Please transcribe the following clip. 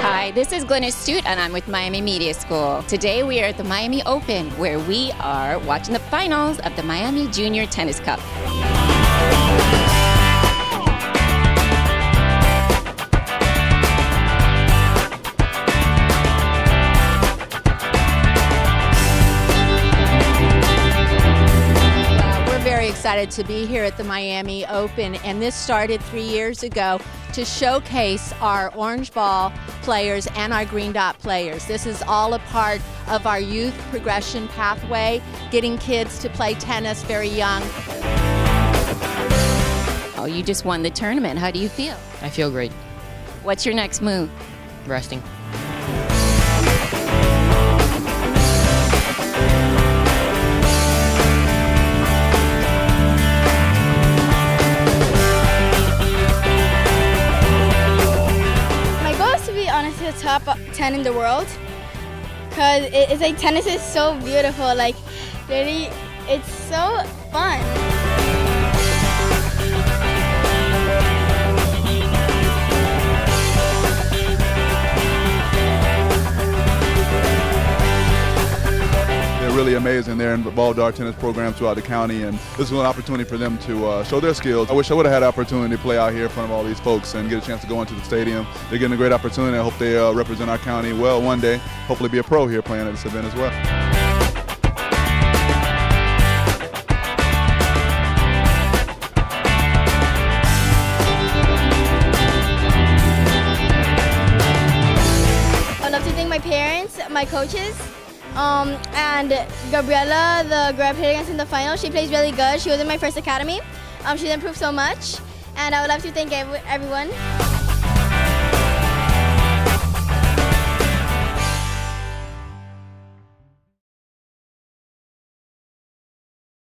Hi, this is Glennis Stute, and I'm with Miami Media School. Today we are at the Miami Open, where we are watching the finals of the Miami Junior Tennis Cup. Excited to be here at the Miami Open, and this started three years ago to showcase our orange ball players and our green dot players. This is all a part of our youth progression pathway, getting kids to play tennis very young. Oh, you just won the tournament. How do you feel? I feel great. What's your next move? Resting. Honestly the top 10 in the world because it, it's like tennis is so beautiful. Like, really, it's so fun. Really amazing. They're involved in our tennis program throughout the county, and this is an opportunity for them to uh, show their skills. I wish I would have had the opportunity to play out here in front of all these folks and get a chance to go into the stadium. They're getting a great opportunity. I hope they uh, represent our county well one day. Hopefully, be a pro here playing at this event as well. My parents, my coaches, um, and Gabriella, the girl I played against in the final. She plays really good. She was in my first academy. Um, she's improved so much, and I would love to thank every- everyone.